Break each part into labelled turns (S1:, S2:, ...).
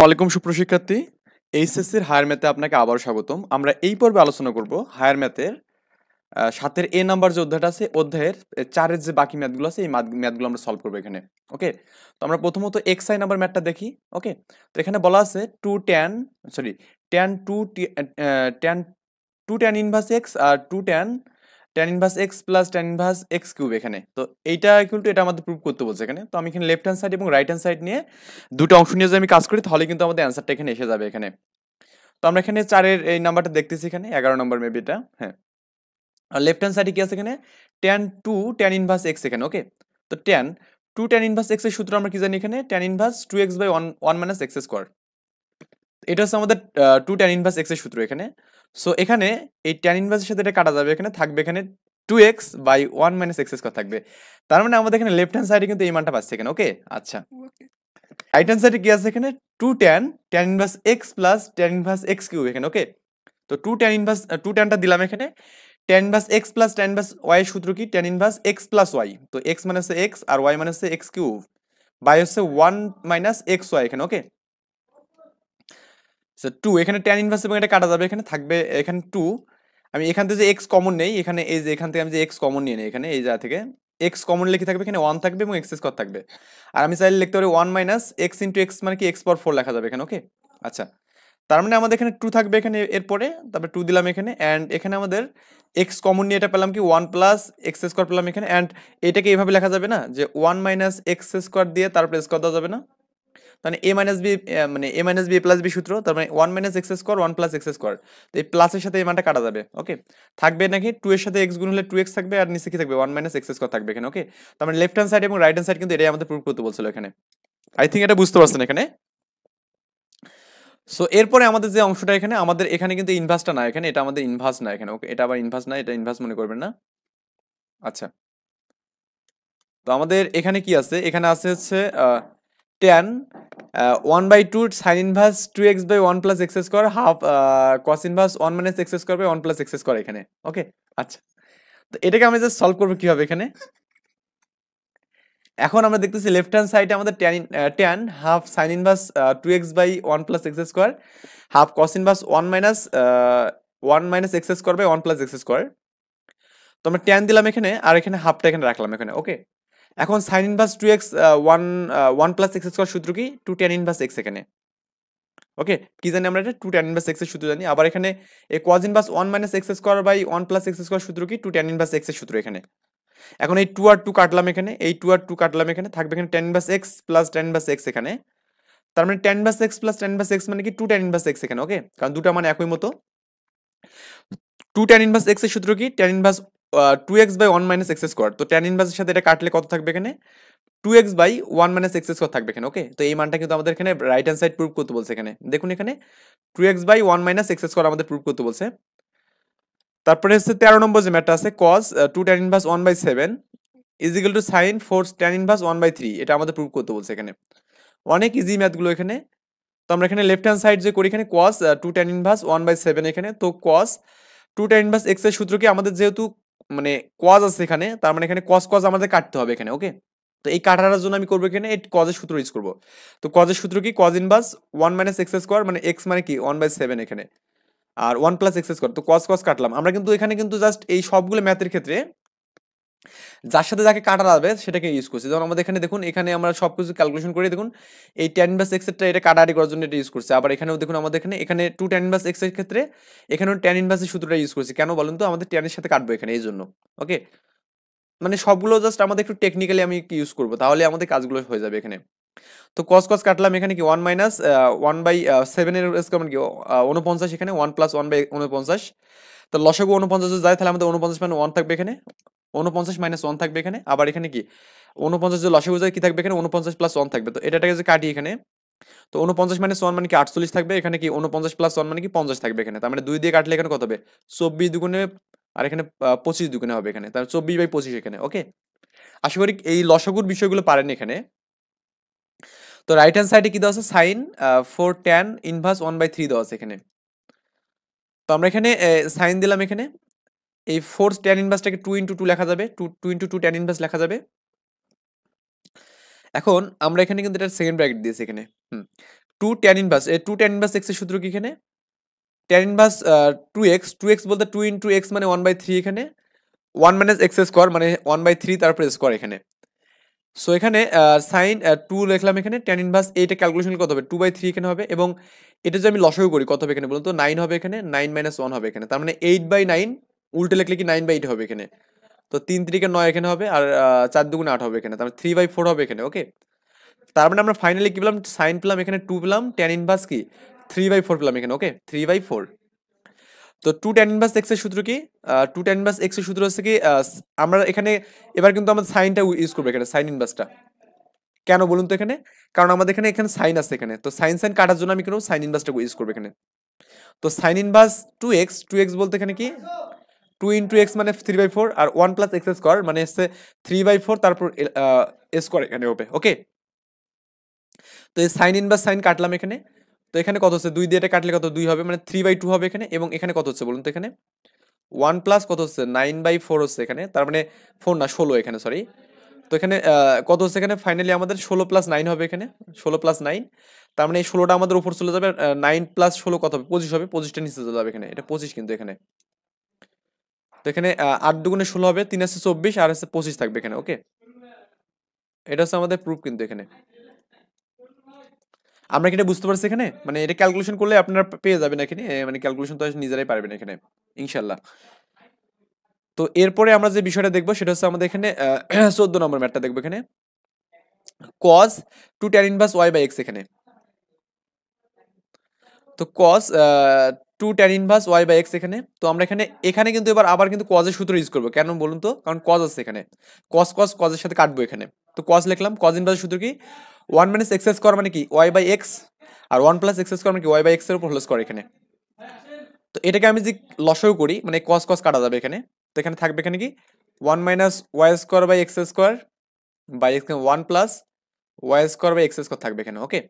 S1: ওয়ালাইকুম সুপ্রশিক্ষার্থী, এইচএসসির হায়ার ম্যাথে আপনাকে আবারও স্বাগতম। আমরা এই পর্বে আলোচনা করব হায়ার ম্যাথের সাতের এ নাম্বার যে অধ্যায়টা আছে, অধ্যায়ের চারের যে বাকি ম্যাথগুলো আছে, এই ম্যাথগুলো আমরা সলভ করব এখানে ওকে তো আমরা প্রথমত এক্স আই নাম্বার ম্যাথটা দেখি ওকে তো এখানে বলা আছে two tan sorry tan two tan two tan inverse X আর two tan tan inverse X plus tan inverse X cube এখানে। তো এইটা কিন্তু এটা আমাদের প্রুভ করতে বলছে এখানে। তো আমি এখানে লেফট হ্যান্ড সাইড এবং রাইট হ্যান্ড সাইড নিয়ে দুটো অংশ নিয়ে যদি আমি কাজ করি, তাহলে কিন্তু আমাদের অ্যান্সারটা এখানে এসে যাবে এখানে। তো আমরা এখানে চারের এই নাম্বারটা দেখতেছি এখানে, এগারো নম্বর মেবি এটা হ্যাঁ। আর লেফট হ্যান্ড সাইডে কি আছে এখানে? Tan two tan inverse X এখানে ওকে তো ট্যান টু ট্যান ইনভার্স এক্সের সূত্র আমরা কি জানি এখানে? Tan inverse two X by one one minus X square এটা হচ্ছে আমাদের টু ট্যান ইনভার্স এক্সের সূত্র এখানে। সো এখানে এই ট্যান ইনভার্সের সাথে এটা কাটা যাবে এখানে থাকবে এখানে two X by one minus X square থাকবে। তার মানে আমাদের এখানে লেফট হ্যান্ড সাইডে কিন্তু এই মানটা পাচ্ছে এখানে ওকে আচ্ছা। রাইট হ্যান্ড সাইডে কি আছে এখানে? Two tan tan inverse X plus tan inverse X cube এখানে ওকে তো টু ট্যান ইনভার্স টু ট্যানটা দিলাম এখানে। Tan inverse X plus tan inverse Y সূত্র কি? Tan inverse X plus Y তো এক্স মানে হচ্ছে এক্স আর ওয়াই মানে হচ্ছে এক্স কিউব বাই হচ্ছে ওয়ান মাইনাস এক্স ওয়াই এখানে ওকে টু এখানে ট্যান ইনভার্স এবং এটা কাটা যাবে, এখানে থাকবে, এখানে টু আমি এখান থেকে যে এক্স কমন নেই, এখানে এই যে, এখান থেকে আমি যে এক্স কমন নিয়ে নিই, এখানে এই জায়গা থেকে এক্স কমন লিখে থাকবে, এখানে ওয়ান থাকবে এবং এক্স স্কোয়ার থাকবে। আর আমি চাইলে লিখতে পারি one minus X into X মানে কি এক্স পাওয়ার ফোর লেখা যাবে এখানে ওকে আচ্ছা। তার মানে আমাদের এখানে টু থাকবে এখানে এরপরে, তারপরে টু দিলাম এখানে অ্যান্ড এখানে আমাদের এক্স কমন নিয়ে এটা পেলাম কি ওয়ান প্লাস এক্স স্কোয়ার পেলাম এখানে অ্যান্ড এটাকে এইভাবে লেখা যাবে না যে ওয়ান মাইনাস এক্স স্কোয়ার দিয়ে তারপরে স্কোয়ার দেওয়া যাবে না। মানে এ মাইনাস বি মানে A minus B plus B সূত্র, তার মানে one minus X square one plus X square তো এই প্লাসের সাথে এই মানটা কাটা যাবে ওকে থাকবে নাকি টু এর সাথে এক্স গুণ হলে টু এক্স থাকবে আর নিচে কি থাকবে? ওয়ান মাইনাস এক্স স্কোয়ার থাকবে এখানে ওকে তার মানে লেফট হ্যান্ড সাইড এবং রাইট হ্যান্ড সাইড কিন্তু এটাই আমাদের প্রুভ করতে বলছিল এখানে। আই থিঙ্ক এটা বুঝতে পারছেন এখানে। সো এরপরে আমাদের যে অংশটা এখানে, আমাদের এখানে কিন্তু ইনভার্সটা না, এখানে এটা আমাদের ইনভার্স না এখানে ওকে এটা আবার ইনভার্স না, এটা ইনভার্স মনে করবেন না। আচ্ছা। তো আমাদের এখানে কি আছে? এখানে আছে হচ্ছে tan one by two sine inverse two X by one plus X square half cos inverse one minus X square by one plus X square এখানে। ওকে আচ্ছা। তো এটাকে আমি জাস্ট সলভ করব কীভাবে এখানে? এখন আমরা দেখতেছি লেফট হ্যান্ড সাইডে আমাদের tan tan half sine inverse two X by one plus X square half cos inverse one minus one minus X square by one plus X square তো আমরা ট্যান দিলাম এখানে, আর এখানে হাফটা এখানে রাখলাম এখানে ওকে এখন sine inverse two X one one plus X square সূত্র কি টু ট্যান ইনভার্স এক্স এখানে ওকে কি জানি আমরা এটা টু টেন ইনভার্স এক্সের সূত্র জানি আবার এখানে এ cos inverse one minus X square by one plus X square সূত্র কি টু টেন ইনভার্স এক্সের সূত্র এখানে এখন এই টু আর টু কাটলাম এখানে এই টু আর টু কাটলাম এখানে থাকবে এখানে tan inverse X plus tan inverse X এখানে তার মানে tan inverse X plus tan inverse X মানে কি টু টেন ইনভার্স এক্স এখানে ওকে কারণ দুটা মানে একই মতো টু টেন ইনভার্স এক্সের সূত্র কি tan inverse two X by one minus X square তো টেন ইনভার্সের সাথে এটা কাটলে কত থাকবে এখানে? Two X by one minus X square থাকবে এখানে ওকে তো এই মানটা কিন্তু আমাদের এখানে রাইট হ্যান্ড সাইড প্রুভ করতে বলছে এখানে। দেখুন এখানে two X by one minus X square আমাদের প্রুভ করতে বলছে। তারপরে হচ্ছে তেরো নম্বর যে ম্যাটটা আছে cos two tan inverse one by seven equal to sine four tan inverse one by three এটা আমাদের প্রুভ করতে বলছে এখানে। অনেক ইজি ম্যাথগুলো এখানে। তো আমরা এখানে লেফট হ্যান্ড সাইড যে করি এখানে cos two tan inverse one by seven এখানে। তো কস টু টেন ইনভার্স এক্সের সূত্র কি আমাদের যেহেতু মানে কজ আছে এখানে, তার মানে এখানে কজ কজ আমাদের কাটতে হবে এখানে ওকে তো এই কাটার জন্য আমি করব এখানে এই কজের সূত্র ইউজ করব। তো কজের সূত্র কি? Cos inverse one minus X square মানে এক্স মানে কি? ওয়ান বাই সেভেন এখানে। আর ওয়ান প্লাস এক্স স্কোয়ার তো কস কজ কাটলাম। আমরা কিন্তু এখানে কিন্তু জাস্ট এই সবগুলো ম্যাথের ক্ষেত্রে যার সাথে যাকে কাটা যাবে সেটাকে ইউজ করছি। যেমন আমাদের এখানে দেখুন, এখানে আমরা সব কিছু ক্যালকুলেশন করে, দেখুন, এই টেন ইনভার্স এক্স এরটা এটা কাটাকাটি করার জন্য এটা ইউজ করছে। আবার এখানেও দেখুন, আমাদের এখানে এখানে টু টেন ইনভার্স এক্সের ক্ষেত্রে, এখানেও টেন ইনভার্সের সূত্রটা ইউজ করছি। কেন বলুন তো? আমাদের টেনের সাথে কাটবো এখানে, এই জন্য। ওকে মানে সবগুলো জাস্ট আমাদের একটু টেকনিক্যালি আমি ইউজ করব, তাহলে আমাদের কাজগুলো হয়ে যাবে এখানে। তো কস কস কাটলাম এখানে কি? ওয়ান মাইনাস ওয়ান বাই সেভেনের কেমন কি? উনপঞ্চাশ এখানে ওয়ান প্লাস ওয়ান বাই উনপঞ্চাশ তো লসাগু উনপঞ্চাশ যায়, তাহলে আমাদের উনপঞ্চাশ মানে ওয়ান থাকবে এখানে। উনপঞ্চাশ মাইনাস ওয়ান থাকবে এখানে। আবার এখানে কি? উনপঞ্চাশ যে লসাগু যায় কি থাকবে এখানে? উনপঞ্চাশ প্লাস ওয়ান থাকবে। তো এটাকে যে কাটি এখানে, তো উনপঞ্চাশ মাইনাস ওয়ান মানে কি আটচল্লিশ থাকবে? এখানে কি উনপঞ্চাশ প্লাস ওয়ান মানে কি পঞ্চাশ থাকবে এখানে। তার মানে দুই দিয়ে কাটলে এখানে কত হবে? চব্বিশ দুগুণে, আর এখানে পঁচিশ দুগুণে হবে এখানে। তার চব্বিশ বাই পঁচিশ এখানে ওকে আশা করি এই লসাগুর বিষয়গুলো পারেন এখানে। তো রাইট হ্যান্ড সাইডে কি দেওয়া আছে? Sine four tan inverse one by three দেওয়া আছে এখানে। তো আমরা এখানে সাইন দিলাম এখানে। এই ফোর ট্যান ইনভার্সটাকে টু ইন্টু টু লেখা যাবে two two into two tan inverse লেখা যাবে। এখন আমরা এখানে কিন্তু এটা সেকেন্ড ব্র্যাকেট দিয়েছি এখানে, হুম। টু ট্যান ইনভার্স এই টু ট্যান ইনভার্স এক্সের সূত্র কি এখানে? Tan inverse two X two X বলতে টু ইন্টু এক্স মানে ওয়ান বাই থ্রি এখানে ওয়ান মাইনাস এক্স স্কোয়ার মানে ওয়ান বাই থ্রি তারপরে স্কোয়ার এখানে। সো এখানে সাইন টু লিখলাম এখানে ট্যান ইনভার্স এইটা ক্যালকুলেশন কত হবে? টু বাই থ্রি এখানে হবে এবং এটা যদি আমি লসও করি, কত হবে এখানে বলুন তো? নাইন হবে এখানে নাইন মাইনাস ওয়ান হবে এখানে। তার মানে এইট বাই নাইন উল্টে লিখলে কি নাইন বাই এইট হবে এখানে? তো তিন তিরিকে নয় এখানে হবে আর চার দুগুণে আট হবে এখানে, তার থ্রি বাই ফোর হবে এখানে ওকে তার মানে আমরা ফাইনালি কি পেলাম? সাইন পেলাম এখানে টু পেলাম ট্যান ইনভার্স কি? থ্রি বাই ফোর পেলাম এখানে ওকে থ্রি বাই ফোর তো টু ট্যান ইনভার্স এক্সের সূত্র কি? টু ট্যান ইনভার্স এক্সের সূত্র হচ্ছে কি আমরা এখানে, এবার কিন্তু আমাদের সাইনটা ইউজ করব এখানে সাইন ইনভার্সটা কেন বলুন তো এখানে? কারণ আমাদের এখানে এখানে সাইন আছে এখানে, তো সাইন সাইন কাটার জন্য আমি কেন সাইন ইনভার্সটা ইউজ করব এখানে। তো sine inverse two X two X বলতে এখানে কি? টু ইন্টু এক্স মানে থ্রি বাই ফোর আর ওয়ান প্লাস এক্স স্কোয়ার মানে হচ্ছে থ্রি বাই ফোর তারপর স্কোয়ার এখানে হবে ওকে তো এই সাইন ইনভার্স সাইন কাটলাম এখানে, তো এখানে কত হচ্ছে? দুই দিয়ে এটা কাটলে কত? দুই হবে মানে থ্রি বাই টু হবে এখানে, এবং এখানে কত হচ্ছে বলুন তো এখানে? ওয়ান প্লাস কত হচ্ছে? নাইন বাই ফোর হচ্ছে এখানে, তার মানে ফোর না, ষোলো এখানে সরি তো এখানে কত হচ্ছে এখানে? ফাইনালি আমাদের ষোলো প্লাস নাইন হবে এখানে, ষোলো প্লাস নাইন তার মানে এই ষোলোটা আমাদের উপর চলে যাবে নাইন প্লাস ষোলো কত হবে? পঁচিশ হবে, পঁচিশটা নিচে চলে যাবে এখানে, এটা পঁচিশ কিন্তু এখানে। তো এখানে আট দুগুণে ষোলো হবে, তিন আছে চব্বিশ, আর হচ্ছে পঁচিশ থাকবে এখানে ওকে এটা হচ্ছে আমাদের প্রুফ কিন্তু এখানে। আমরা এটা বুঝতে পারছি এখানে? মানে এটা ক্যালকুলেশন করলে আপনারা পেয়ে যাবেন এখানে মানে ক্যালকুলেশন তো নিজেরাই পারবেন এখানে ইনশাল্লাহ তো এরপরে আমরা যে বিষয়টা দেখব, সেটা হচ্ছে আমাদের এখানে চোদ্দ নম্বর ম্যাটটা দেখব এখানে। Cos two tan inverse Y by X এখানে। তো cos two tan inverse Y by X এখানে। তো আমরা এখানে এখানে কিন্তু এবার আবার কিন্তু কজের সূত্র ইউজ করব। কেন বলুন তো? কারণ কজ আছে এখানে। কজ কজ কজের সাথে কাটবো এখানে। তো কজ লিখলাম। কজ ইনভার্স সূত্র কি? ওয়ান মাইনাস এক্স স্কোয়ার মানে কি? ওয়াই বাই এক্স আর ওয়ান প্লাস এক্স স্কোয়ার মানে কি? ওয়াই বাই এক্সের উপর হোল স্কোয়ার এখানে। তো এটাকে আমি যদি লসও করি মানে কস কস কাটা যাবে এখানে। তো এখানে থাকবে এখানে কি? One minus Y square by X square by X one plus Y square by X square থাকবে এখানে ওকে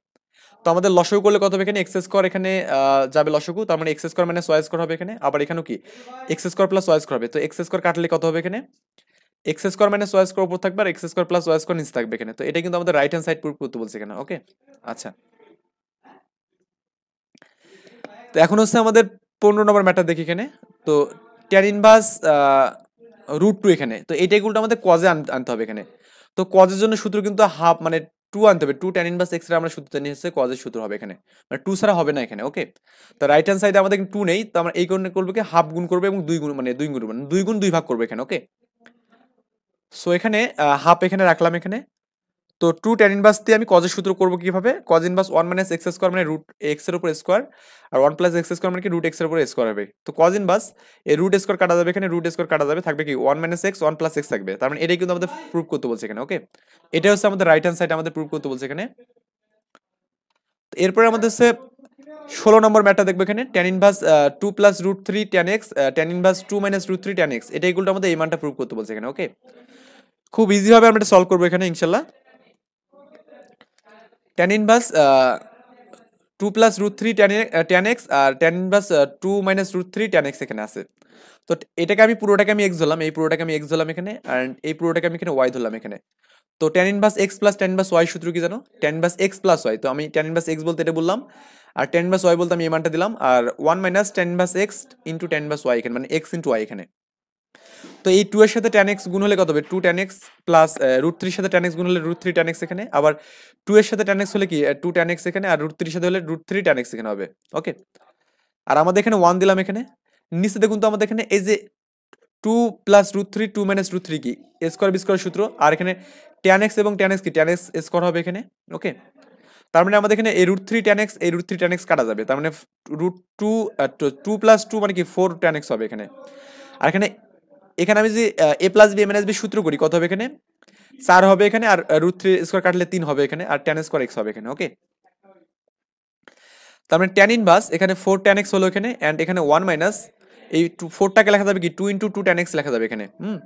S1: তো আমাদের লসগু করলে কত হবে এখানে? এক্স স্কোয়ার এখানে যাবে লসগু, তার মানে এক্স স্কোয়ার মানে ওয়াই স্কোয়ার হবে এখানে, আবার এখানেও কি? X square plus Y square হবে, তো এক্স স্কোয়ার কাটলে কত হবে এখানে? X square minus Y square উপর থাকবে আর X square plus Y square নিচে থাকবে এখানে, তো এটা কিন্তু আমাদের রাইট হ্যান্ড সাইড প্রুফ করতে বলছে এখানে ওকে আচ্ছা। তো এখন হচ্ছে আমাদের পনেরো নম্বর ম্যাটার দেখি এখানে, তো ট্যান ইনভার্স রুট টু এখানে, তো এইটা এগুলোটা আমাদের কজে আনতে হবে এখানে, তো কজের জন্য সূত্র কিন্তু হাফ মানে টু আনতে হবে। টু ট্যান ইনভার্স এক্স আমরা সূত্র নিয়ে এসেছে কজের সূত্র হবে এখানে। মানে টু ছাড়া হবে না এখানে ওকে তো রাইট হ্যান্ড সাইডে আমাদের টু নেই, তো আমরা এই কারণে করব কি হাফ গুণ করবে এবং দুই গুণ মানে দুই গুণ মানে দুই গুণ দুই ভাগ করবে এখানে ওকে সো এখানে হাফ এখানে রাখলাম এখানে তো টু ট্যান ইনভার্স দিয়ে আমি কজের সূত্র করব কীভাবে? Cos inverse one minus X square মানে রুট এক্সের উপর স্কোয়ার আর ওয়ান প্লাস এক্স স্কোয়ার মানে কি? রুট এক্সের উপর স্কোয়ার হবে। তো কজ ইনভার্স এই রুট স্কোয়ার কাটা যাবে এখানে রুট স্কোয়ার কাটা যাবে, থাকবে কি? One minus X one plus X থাকবে। তার মানে এটাই কিন্তু আমাদের প্রুভ করতে বলছে এখানে ওকে এটা হচ্ছে আমাদের রাইট হ্যান্ড সাইড আমাদের প্রুভ করতে বলছে এখানে। এরপরে আমাদের হচ্ছে ষোলো নম্বর ম্যাটটা দেখব এখানে। Tan inverse two plus root three tan X tan inverse two minus root three tan X এটা এগুলো আমাদের এই মানটা প্রুভ করতে বলছে এখানে ওকে খুব ইজি হবে আমরা এটা সলভ করব এখানে, ইনশাল্লাহ। Tan inverse two plus root three tan X আর tan inverse two minus root three tan X এখানে আছে। তো এটাকে আমি পুরোটাকে আমি এক্স ধরলাম, এই পুরোটাকে আমি এক্স ধরলাম এখানে আর এই পুরোটাকে আমি এখানে ওয়াই ধরলাম এখানে। তো tan inverse X plus tan inverse Y সূত্র কি জানো? Tan inverse X plus Y তো আমি ট্যান ইনভার্স এক্স বলতে এটা বললাম, আর ট্যান ইনভার্স ওয়াই বলতে আমি এই দিলাম, আর one minus tan inverse X into tan inverse Y এখানে মানে এক্স ইন্টু ওয়াই এখানে। তো এই টু এর সাথে টেন এক্স গুণ হলে কত হবে two ten x plus root থ্রির সাথে টেন এক্স গুণ হলে রুট থ্রি ট্যান এক্স এখানে আবার টু এর সাথে ট্যান এক্স হলে কি টু ট্যান এক্স এখানে আর রুট থ্রির সাথে হলে রুট থ্রি ট্যান এক্স এখানে হবে ওকে আর আমাদের এখানে ওয়ান দিলাম এখানে নিচে দেখুন তো আমাদের এখানে এই যে two plus root three two minus root three কি স্কোয়ার বি স্কোয়ার সূত্র আর এখানে টেন এক্স এবং টেন এক্স কি টেন এক্স স্কোয়ার হবে এখানে ওকে তার মানে আমাদের এখানে এই রুট থ্রি টেন এক্স এই রুট থ্রি টেন এক্স কাটা যাবে তার মানে root two two plus two মানে কি ফোর ট্যান এক্স হবে এখানে আর এখানে এখানে আমি যদি a plus b m n b সূত্র করি, কত হবে এখানে? চার হবে এখানে আর রুট থ্রি স্কোয়ার কাটলে তিন হবে এখানে আর ট্যান স্কোয়ার এক্স হবে এখানে ওকে তার মানে ট্যান ইনভার্স এখানে ফোর ট্যান এক্স হলো এখানে অ্যান্ড এখানে ওয়ান মাইনাস এই টু ফোরটাকে লেখা যাবে কি? Two into two tan x লেখা যাবে এখানে, হুম?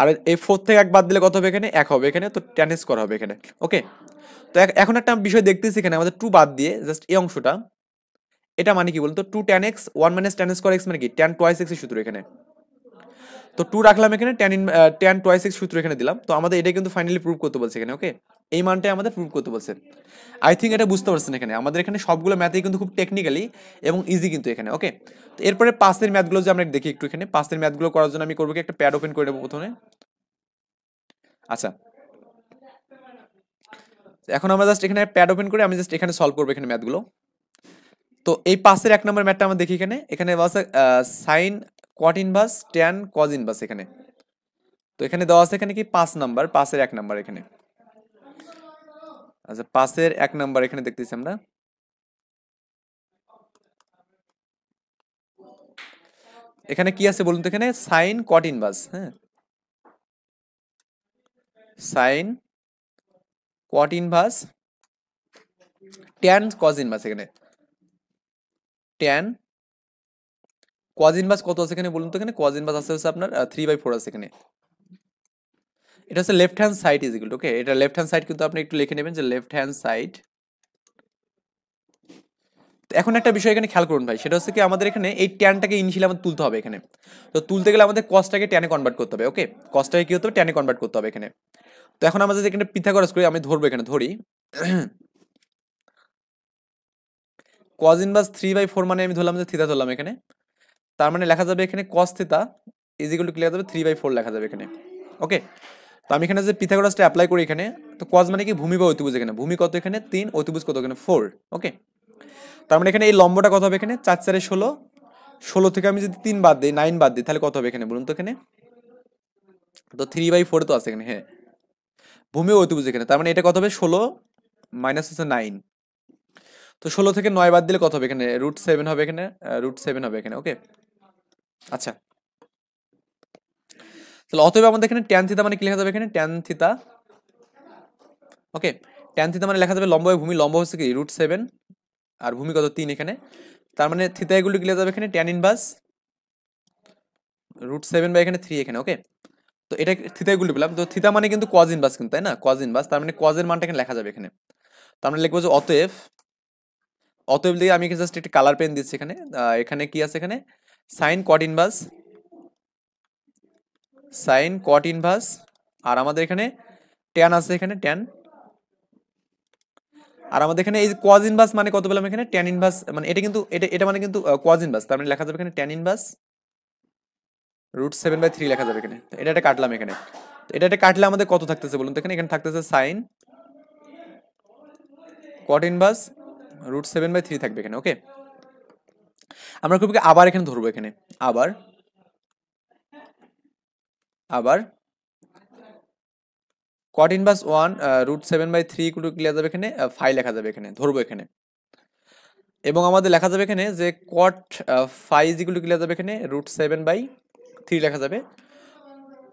S1: আর এই ফোর থেকে এক বাদ দিলে কত হবে এখানে? এক হবে এখানে, তো ট্যান স্কোয়ার হবে এখানে ওকে তো এখন একটা বিষয় দেখতেছি এখানে, আমাদের টু বাদ দিয়ে জাস্ট এই অংশটা, এটা মানে কি বলতো? Two tan x one minus tan square x মানে কি? ট্যান টোয়াইস এক্সের সূত্র এখানে। তো টু রাখলাম এখানে tan in tan twice x সূত্র এখানে দিলাম। তো আমাদের এটা কিন্তু ফাইনালি প্রুভ করতে বলছে এখানে ওকে এই মানটাই আমাদের প্রুভ করতে বলছে। আই থিঙ্ক এটা বুঝতে পারছেন এখানে। আমাদের এখানে সবগুলো ম্যাথই কিন্তু খুব টেকনিক্যালি এবং ইজি কিন্তু এখানে ওকে তো এরপরে পাঁচের ম্যাথগুলো যে আমরা দেখি একটু এখানে। পাঁচের ম্যাথগুলো করার জন্য আমি করব কি, একটা প্যাড ওপেন করে নেব প্রথমে। আচ্ছা। এখন আমরা জাস্ট এখানে প্যাড ওপেন করে আমি জাস্ট এখানে সলভ করব এখানে ম্যাথগুলো তো এই পাশের এক নম্বর ম্যাথটা আমরা দেখি এখানে। এখানে আছে sin cot inverse tan cos inverse এখানে। তো এখানে দেওয়া আছে এখানে কি? পাঁচ নাম্বার পাশের এক নাম্বার এখানে। আচ্ছা পাশের এক নাম্বার এখানে দেখতেছি আমরা। এখানে কি আছে বলুন তো এখানে? সাইন কট ইনভার্স হ্যাঁ। Sin cot inverse tan cos inverse এখানে। ট্যান কজ ইনভার্স কত আছে এখানে বলুন তো এখানে? কজ ইনভার্স আছে হচ্ছে আপনার থ্রি বাই ফোর আছে এখানে। এটা হচ্ছে left hand side is okay এটা লেফট হ্যান্ড সাইড কিন্তু আপনি একটু লিখে নেবেন যে লেফট হ্যান্ড সাইড এখন একটা বিষয় এখানে খেয়াল করুন ভাই, সেটা হচ্ছে কি আমাদের এখানে এই ট্যানটাকে ইনিশিয়ালি আমাদের তুলতে হবে এখানে। তো তুলতে গেলে আমাদের কস্টটাকে ট্যানে কনভার্ট করতে হবে ওকে কস্টটাকে কি হতে হবে? ট্যানে কনভার্ট করতে হবে এখানে। তো এখন আমরা যদি এখানে পিথাগোরাস করি, আমি ধরবো এখানে, ধরি। Cos inverse three by four মানে আমি ধরলাম যে থিতা ধরলাম এখানে। তার মানে লেখা যাবে এখানে cos theta is equal to clear যাবে থ্রি বাই ফোর লেখা যাবে এখানে। ওকে তো আমি এখানে যে পিথাগোরাসটা অ্যাপ্লাই করি এখানে, তো কজ মানে কি? ভূমি বা অতিভুজ এখানে। ভূমি কত এখানে? তিন, অতিভুজ কত এখানে? ফোর ওকে তার মানে এখানে এই লম্বটা কত হবে এখানে? চার চারে ষোলো। ষোলো থেকে আমি যদি তিন বাদ দিই নাইন বাদ দিই, তাহলে কত হবে এখানে বলুন তো এখানে? তো থ্রি বাই ফোর তো আছে এখানে হ্যাঁ। ভূমি অতিভুজ এখানে, তার মানে এটা কত হবে? ষোলো মাইনাস হচ্ছে নাইন তো ষোলো থেকে নয় বাদ দিলে কত হবে এখানে? রুট সেভেন হবে এখানে রুট সেভেন হবে এখানে ওকে আচ্ছা। তাহলে অতএব আমাদের এখানে ট্যান থিতা মানে কি লেখা যাবে এখানে? ট্যান থিতা ওকে ট্যান থিতা মানে লেখা যাবে লম্ব ভূমি, লম্ব হচ্ছে কি? রুট সেভেন আর ভূমি কত? তিন এখানে। তার মানে থিতা এগুলো কি লেখা যাবে এখানে? ট্যান ইনভার্স রুট সেভেন বা এখানে থ্রি এখানে ওকে তো এটা থিতা এগুলো পেলাম। তো থিতা মানে কিন্তু কজ ইনভার্স কিন্তু, তাই না? কজ ইনভার্স তার মানে কজের মানটা এখানে লেখা যাবে এখানে। তার মানে লিখব যে অতএব অতএব দিয়ে আমি জাস্ট একটা কালার পেন দিচ্ছি এখানে। এখানে কি আছে এখানে? Sin cot inverse, sin cot inverse, আর আমাদের এখানে ট্যান আছে এখানে ট্যান আর আমাদের এখানে এই কজ ইনভার্স মানে কত পেলাম এখানে? ট্যান ইনভার্স মানে এটা কিন্তু, এটা এটা মানে কিন্তু কজ ইনভার্স তার মানে লেখা যাবে এখানে tan inverse root seven by three লেখা যাবে এখানে। এটা একটা কাটলাম এখানে। এটা একটা কাটলে আমাদের কত থাকতেছে বলুন তো এখানে? এখানে থাকতেছে sin cot inverse root seven by three থাকবে এখানে ওকে আমরা খুব আবার এখানে ধরবো এখানে। আবার। আবার। Cot inverse one root seven by three equal to যাবে এখানে ফাই লেখা যাবে এখানে, ধরবো এখানে। এবং আমাদের লেখা যাবে এখানে যে cot phi is equal to যাবে এখানে রুট সেভেন বাই থ্রি লেখা যাবে।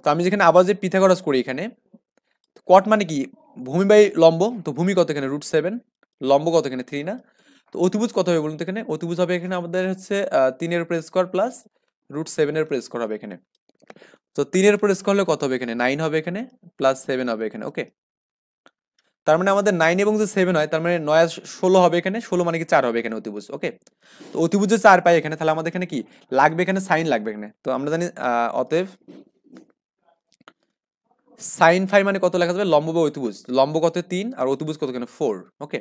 S1: তো আমি যেখানে আবার যে পিথাগোরাস করি এখানে কট মানে কি? ভূমি বাই লম্ব, তো ভূমি কত এখানে? রুট সেভেন লম্ব কত এখানে? থ্রি না। তো অতিভুজ কত হবে বলুন তো এখানে? অতিভুজ হবে এখানে আমাদের হচ্ছে তিনের উপরে স্কোয়ার প্লাস রুট সেভেনের উপরে স্কোয়ার হবে এখানে। তো তিনের উপরে স্কোয়ার হলে কত হবে এখানে? নাইন হবে এখানে প্লাস সেভেন হবে এখানে ওকে তার মানে আমাদের নাইন এবং যে সেভেন হয়, তার মানে নয় ষোলো হবে এখানে, ষোলো মানে কি চার হবে এখানে অতিভুজ ওকে তো অতিভুজ যে চার পাই এখানে, তাহলে আমাদের এখানে কি? লাগবে এখানে সাইন লাগবে এখানে। তো আমরা জানি অতএব সাইন ফাই মানে কত লেখা যাবে? লম্ব বা অতিভুজ। লম্ব কত? তিন, আর অতিভুজ কত? এখানে ফোর ওকে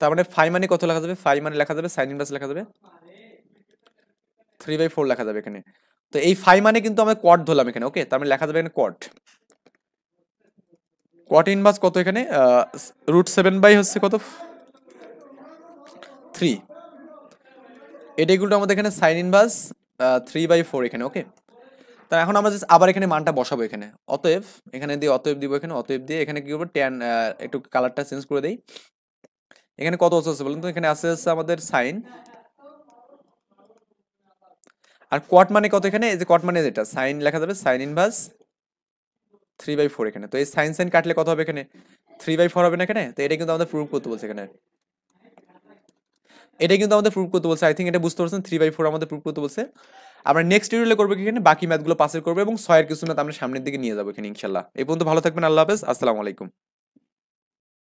S1: তার মানে ফাই মানে কত লেখা যাবে? ফাই মানে লেখা যাবে সাইন ইনভার্স লেখা যাবে। থ্রি বাই ফোর লেখা যাবে এখানে। তো এই ফাই মানে কিন্তু আমরা কট ধরলাম এখানে ওকে তার মানে লেখা যাবে এখানে কট কট ইনভার্স কত এখানে? রুট সেভেন বাই হচ্ছে কত? থ্রি এটা এগুলো আমাদের এখানে sin inverse three by four এখানে ওকে তা এখন আমরা জাস্ট আবার এখানে মানটা বসাবো এখানে। অতএব, এখানে দিয়ে, অতএব দিব এখানে, অতএব দিয়ে এখানে কি করব? ট্যান একটু কালারটা চেঞ্জ করে দেই। এখানে কত আছে বলুন তো? এখানে আছে হচ্ছে আমাদের সাইন। আর কট মানে কত এখানে? এই যে কট মানে যেটা, সাইন লেখা যাবে, sin inverse three by four এখানে। তো এই সাইন সাইন কাটলে কত হবে এখানে? থ্রি বাই ফোর হবে না এখানে? তো এটা কিন্তু আমাদের প্রুভ করতে বলছে এখানে। এটা কিন্তু আমাদের প্রুভ করতে বলছে। আই থিঙ্ক এটা বুঝতে পারছেন, থ্রি বাই ফোর আমাদের প্রুভ করতে বলছে। আমরা নেক্সট টিউটোরিয়ালে করব কি এখানে? বাকি ম্যাথগুলো পাসের করব এবং ছয়ের কিছু ম্যাথ আমরা সামনের দিকে নিয়ে যাব এখানে ইনশাল্লাহ এই পর্যন্ত ভালো থাকবেন, আল্লাহ হাফেজ, আসসালামু আলাইকুম।